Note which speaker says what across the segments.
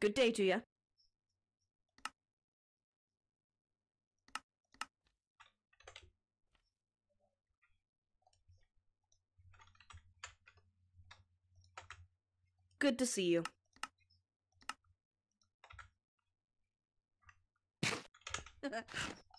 Speaker 1: Good day to you. Good to see you.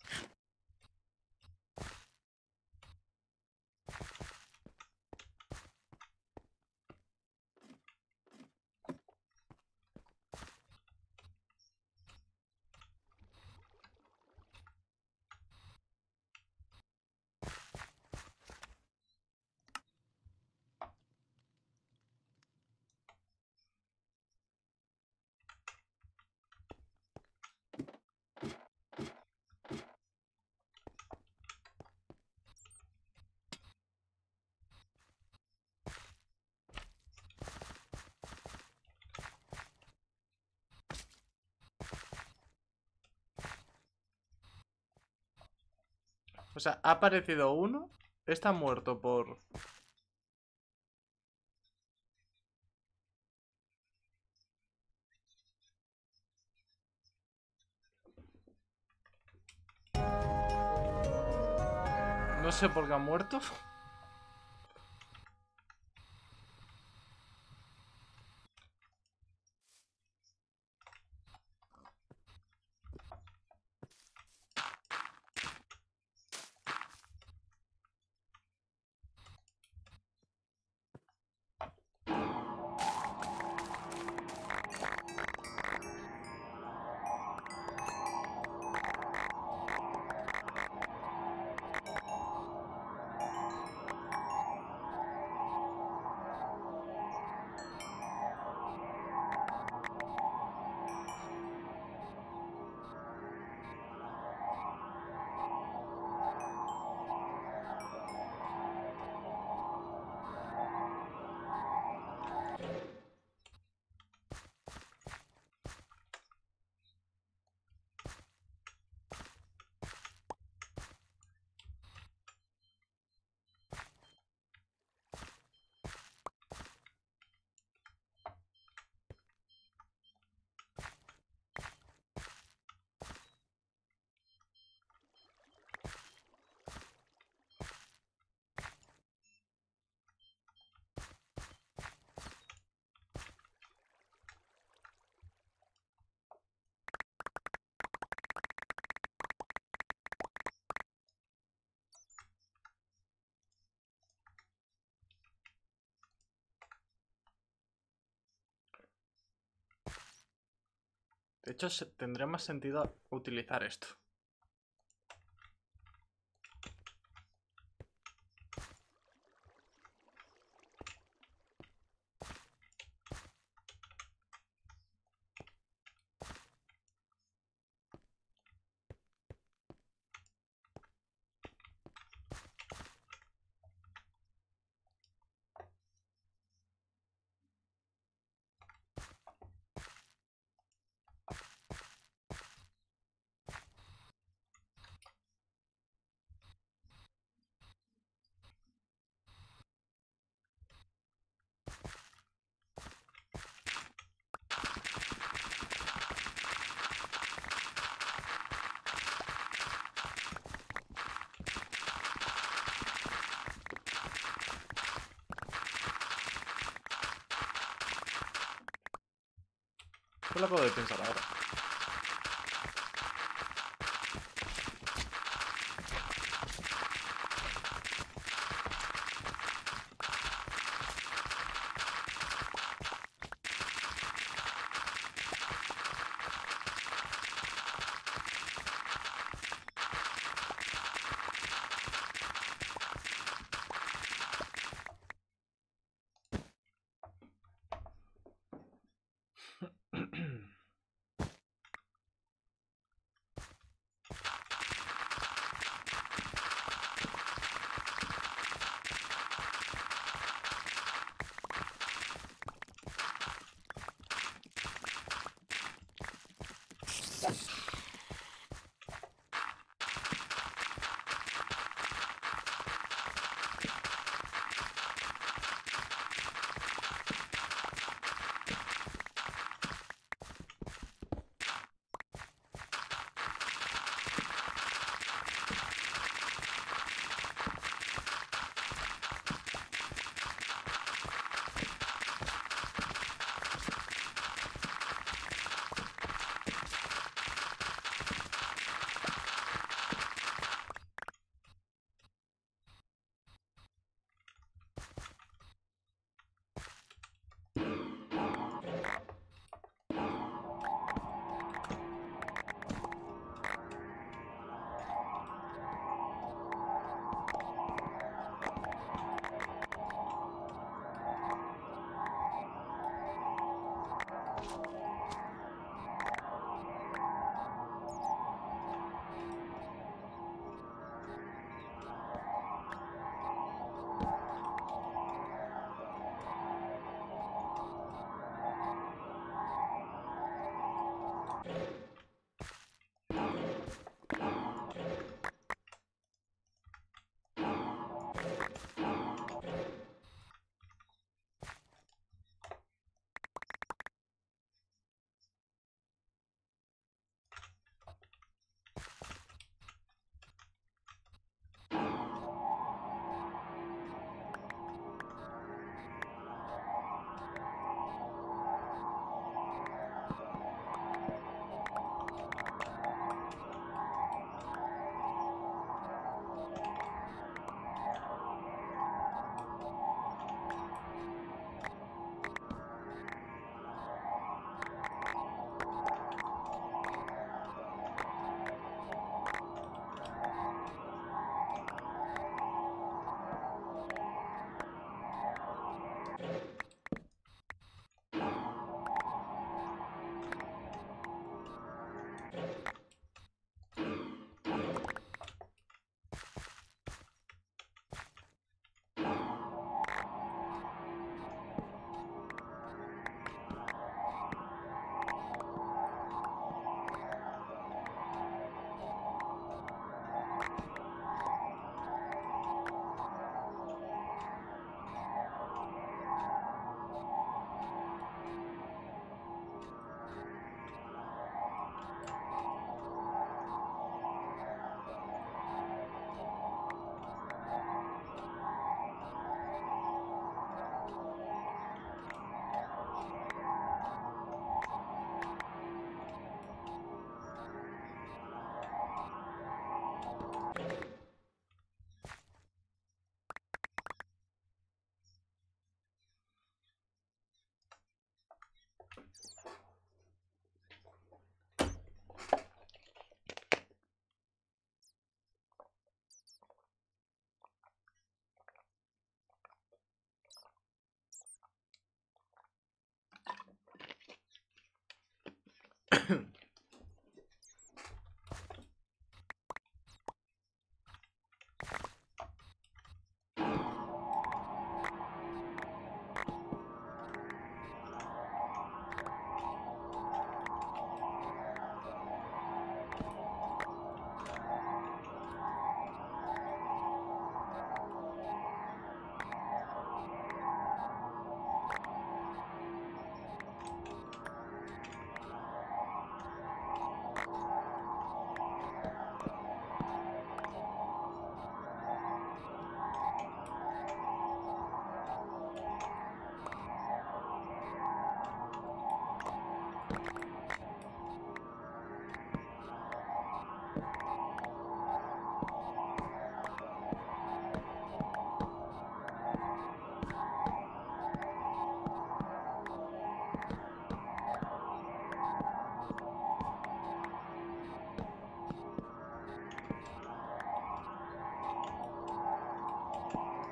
Speaker 2: O sea, ha aparecido uno, está muerto por... No sé por qué ha muerto. De hecho, tendría más sentido utilizar esto. ¿Qué lo acabo de pensar ahora?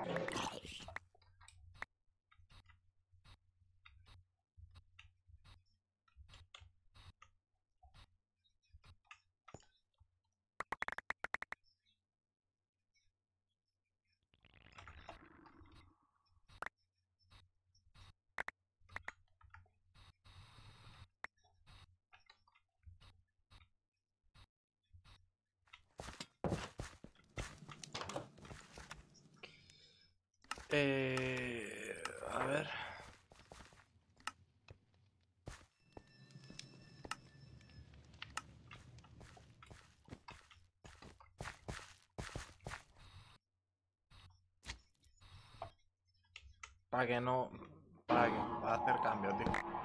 Speaker 2: Yeah. Eh, a ver. Para que no... Para, que, para hacer cambios, tío.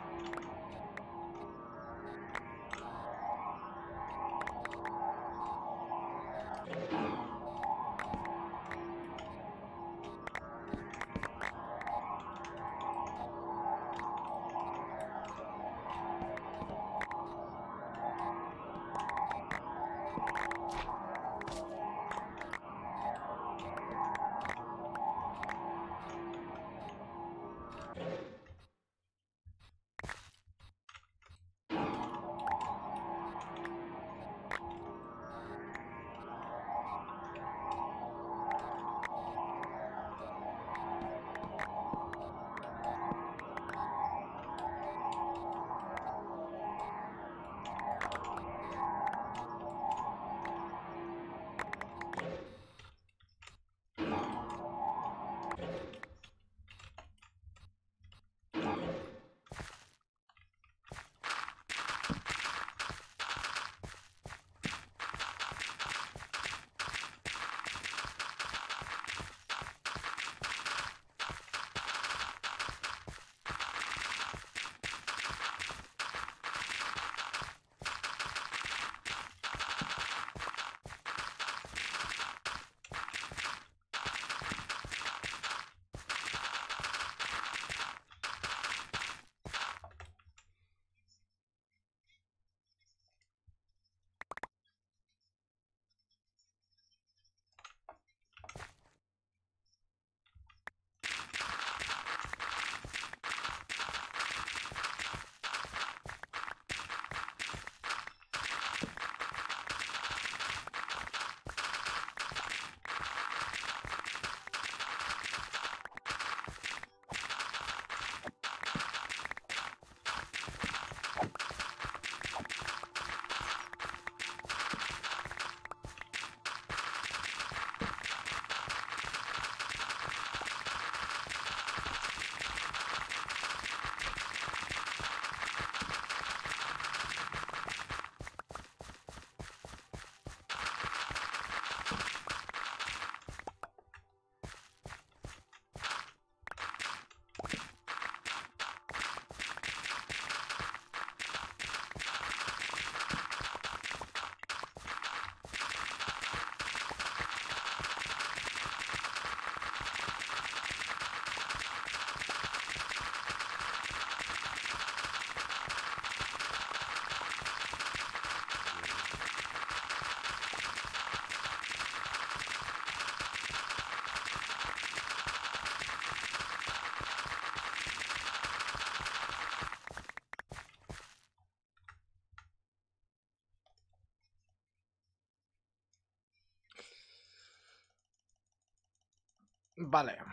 Speaker 2: Vale.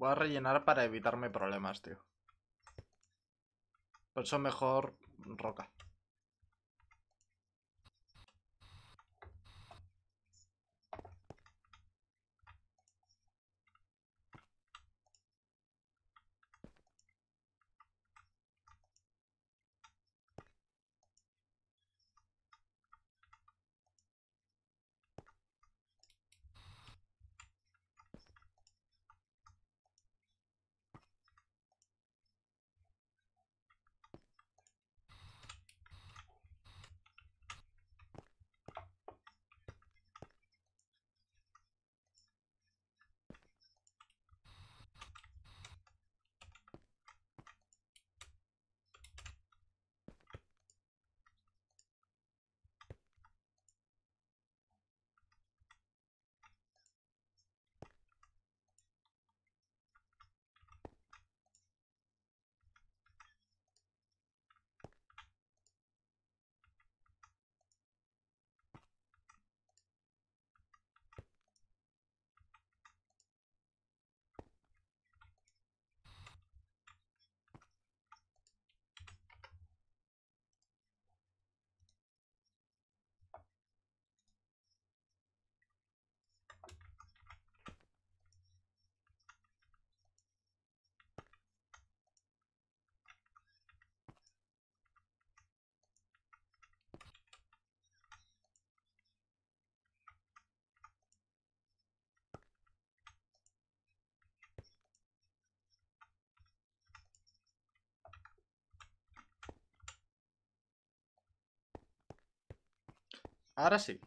Speaker 2: Voy a rellenar para evitarme problemas, tío. Por eso mejor roca. Ahora sí.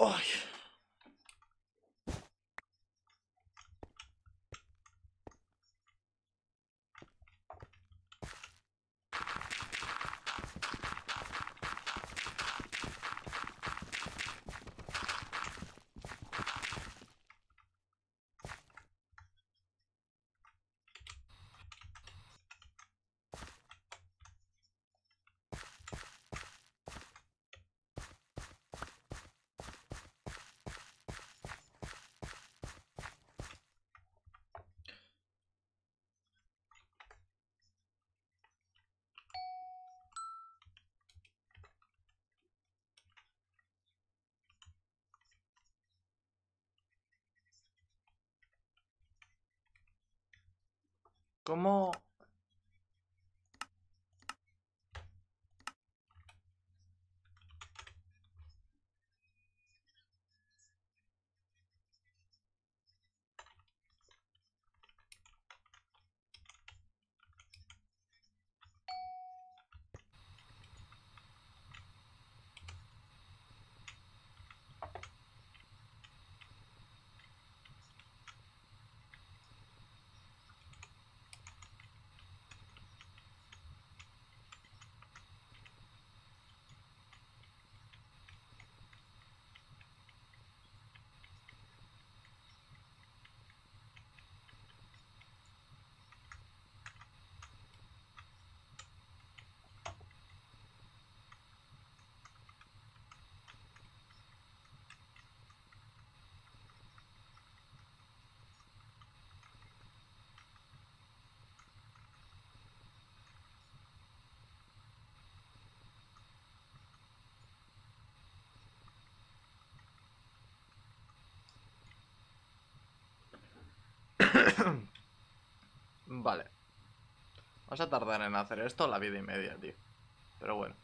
Speaker 2: Oh, yeah. かも。vale. Vas a tardar en hacer esto la vida y media, tío. Pero bueno.